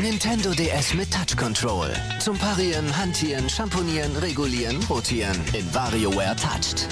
Nintendo DS mit Touch Control. Zum Parieren, Hantieren, Champonieren, Regulieren, Rotieren. In WarioWare Touched.